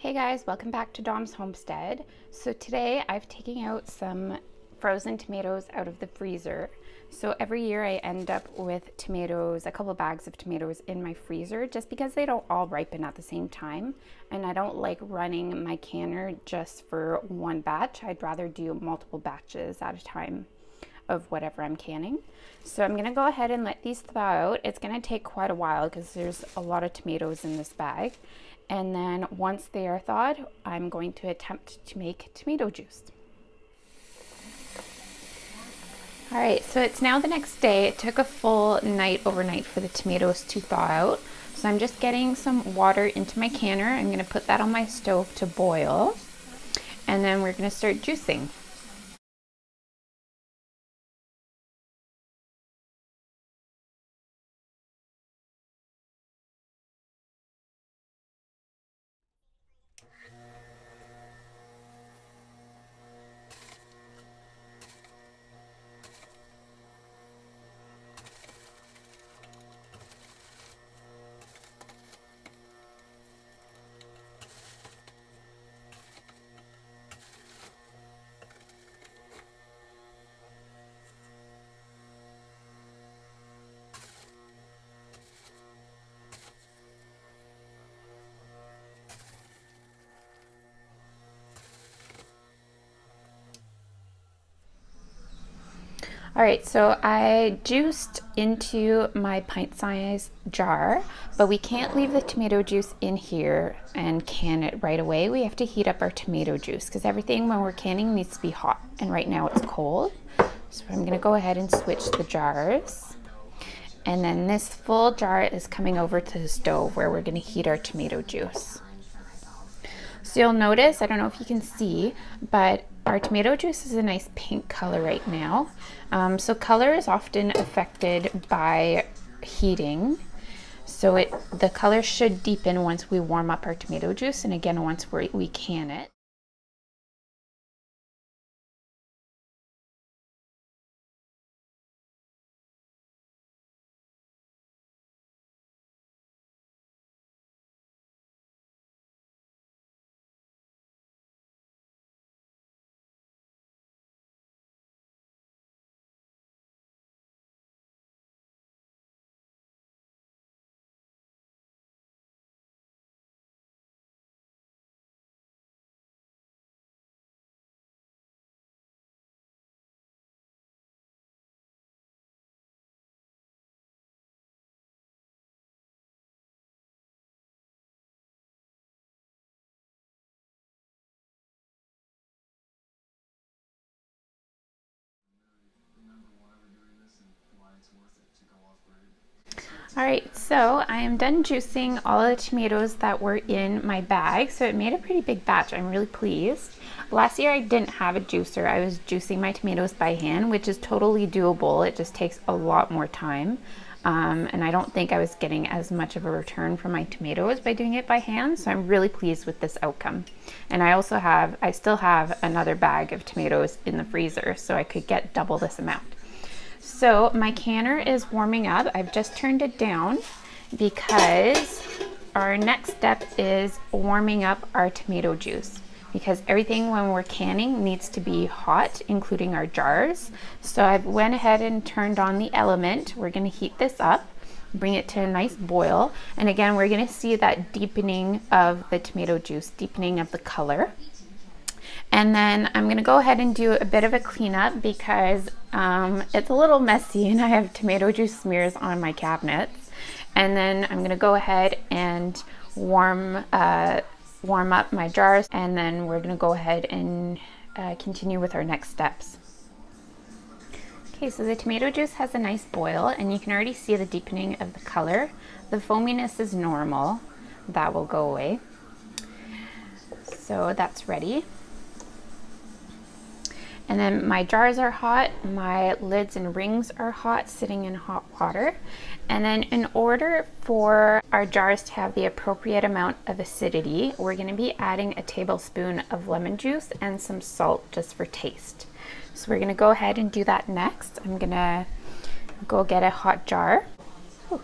Hey guys, welcome back to Dom's Homestead. So today I've taken out some frozen tomatoes out of the freezer. So every year I end up with tomatoes, a couple bags of tomatoes in my freezer just because they don't all ripen at the same time. And I don't like running my canner just for one batch. I'd rather do multiple batches at a time of whatever I'm canning. So I'm gonna go ahead and let these thaw out. It's gonna take quite a while because there's a lot of tomatoes in this bag. And then once they are thawed, I'm going to attempt to make tomato juice. All right, so it's now the next day. It took a full night overnight for the tomatoes to thaw out. So I'm just getting some water into my canner. I'm gonna put that on my stove to boil. And then we're gonna start juicing. All right, so I juiced into my pint size jar, but we can't leave the tomato juice in here and can it right away. We have to heat up our tomato juice because everything when we're canning needs to be hot and right now it's cold. So I'm gonna go ahead and switch the jars. And then this full jar is coming over to the stove where we're gonna heat our tomato juice. So you'll notice, I don't know if you can see, but our tomato juice is a nice pink color right now. Um, so color is often affected by heating. So it the color should deepen once we warm up our tomato juice and again once we we can it. All right, so I am done juicing all the tomatoes that were in my bag. So it made a pretty big batch. I'm really pleased. Last year I didn't have a juicer. I was juicing my tomatoes by hand, which is totally doable. It just takes a lot more time. Um, and I don't think I was getting as much of a return from my tomatoes by doing it by hand. So I'm really pleased with this outcome. And I also have, I still have another bag of tomatoes in the freezer, so I could get double this amount. So my canner is warming up. I've just turned it down because our next step is warming up our tomato juice because everything when we're canning needs to be hot, including our jars. So I went ahead and turned on the element. We're gonna heat this up, bring it to a nice boil. And again, we're gonna see that deepening of the tomato juice, deepening of the color. And then I'm gonna go ahead and do a bit of a cleanup because um, it's a little messy and I have tomato juice smears on my cabinets. And then I'm gonna go ahead and warm, uh, warm up my jars and then we're gonna go ahead and uh, continue with our next steps. Okay, so the tomato juice has a nice boil and you can already see the deepening of the color. The foaminess is normal, that will go away. So that's ready. And then my jars are hot, my lids and rings are hot, sitting in hot water. And then in order for our jars to have the appropriate amount of acidity, we're gonna be adding a tablespoon of lemon juice and some salt just for taste. So we're gonna go ahead and do that next. I'm gonna go get a hot jar. So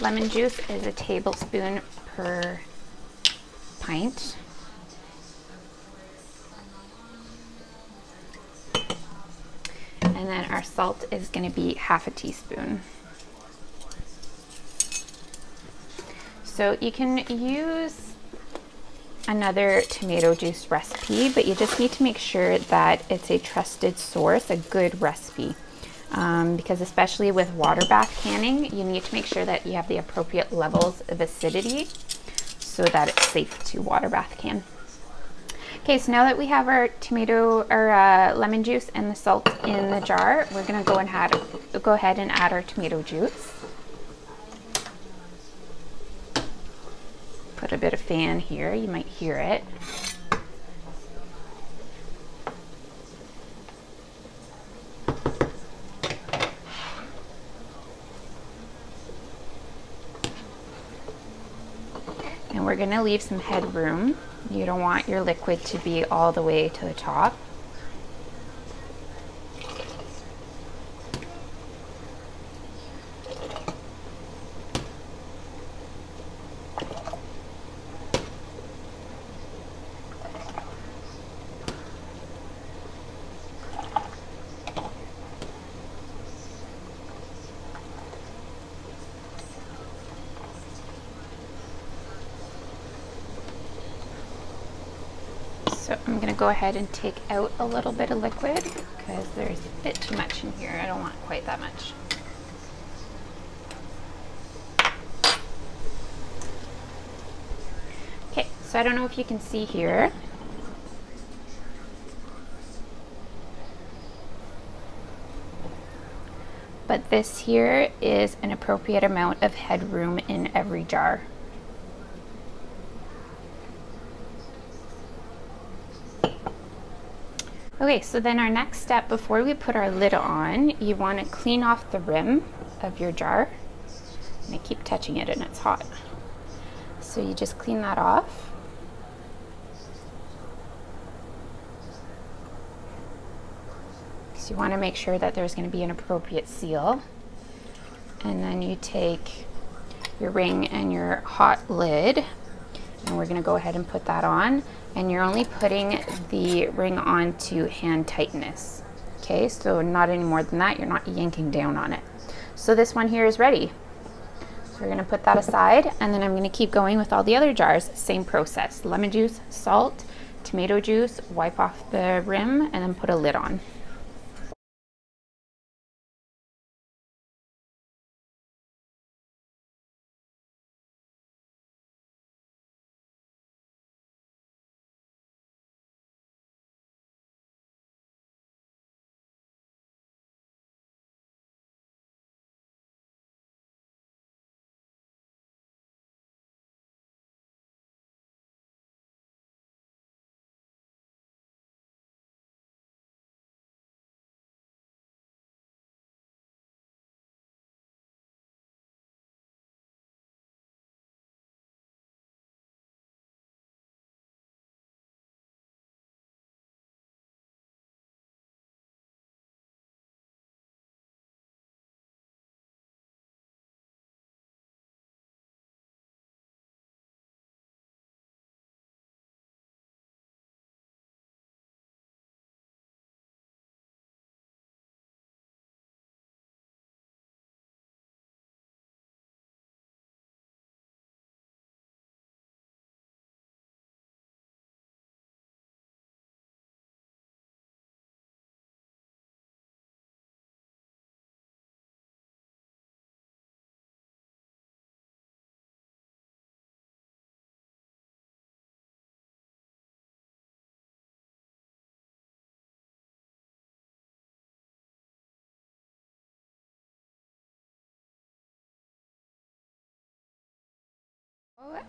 lemon juice is a tablespoon per pint. And then our salt is going to be half a teaspoon. So you can use another tomato juice recipe, but you just need to make sure that it's a trusted source, a good recipe. Um, because especially with water bath canning, you need to make sure that you have the appropriate levels of acidity so that it's safe to water bath can. Okay, so now that we have our tomato or uh, lemon juice and the salt in the jar, we're gonna go and add, go ahead and add our tomato juice. Put a bit of fan here, you might hear it. And we're gonna leave some headroom. You don't want your liquid to be all the way to the top. Go ahead and take out a little bit of liquid because there's a bit too much in here. I don't want quite that much. Okay, so I don't know if you can see here. But this here is an appropriate amount of headroom in every jar. Okay, so then our next step before we put our lid on, you want to clean off the rim of your jar. And I keep touching it and it's hot. So you just clean that off. Because you want to make sure that there's going to be an appropriate seal. And then you take your ring and your hot lid and we're going to go ahead and put that on and you're only putting the ring on to hand tightness. Okay, so not any more than that, you're not yanking down on it. So this one here is ready. So we're gonna put that aside and then I'm gonna keep going with all the other jars, same process. Lemon juice, salt, tomato juice, wipe off the rim and then put a lid on.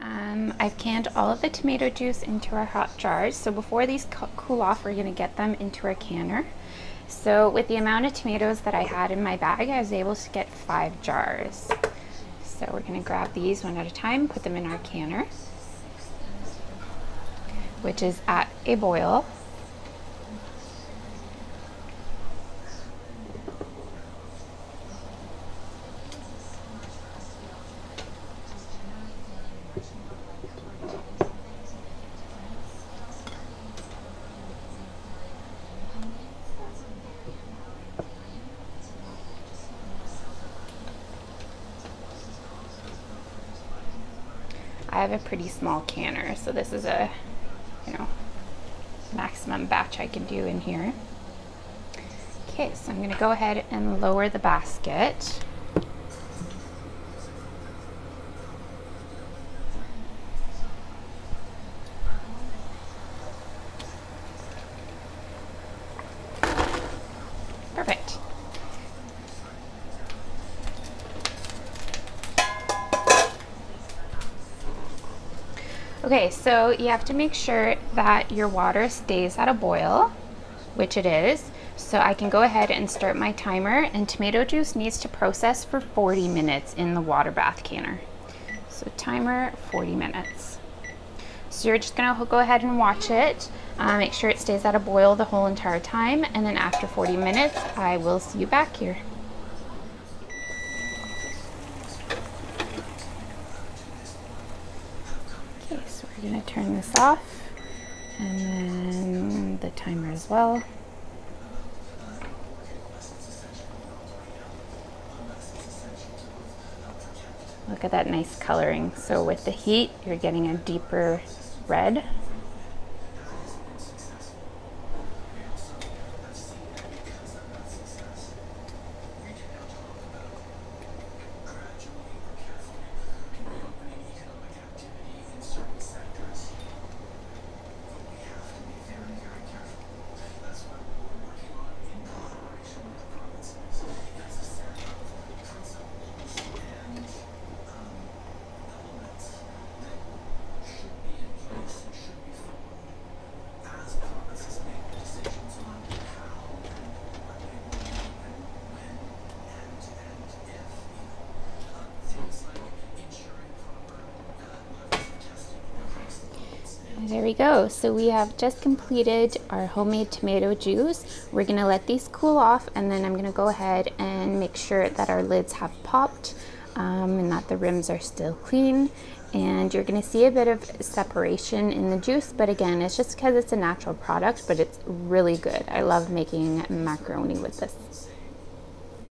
Um, I've canned all of the tomato juice into our hot jars. So before these cool off, we're gonna get them into our canner. So with the amount of tomatoes that I had in my bag, I was able to get five jars. So we're gonna grab these one at a time, put them in our canner, which is at a boil. I have a pretty small canner, so this is a, you know, maximum batch I can do in here. Okay, so I'm gonna go ahead and lower the basket. Okay, so you have to make sure that your water stays at a boil, which it is. So I can go ahead and start my timer and tomato juice needs to process for 40 minutes in the water bath canner. So timer 40 minutes. So you're just gonna go ahead and watch it. Uh, make sure it stays at a boil the whole entire time and then after 40 minutes I will see you back here. Okay, so we're gonna turn this off and then the timer as well. Look at that nice coloring. So with the heat, you're getting a deeper red. There we go. So we have just completed our homemade tomato juice. We're gonna let these cool off and then I'm gonna go ahead and make sure that our lids have popped um, and that the rims are still clean. And you're gonna see a bit of separation in the juice, but again, it's just because it's a natural product, but it's really good. I love making macaroni with this.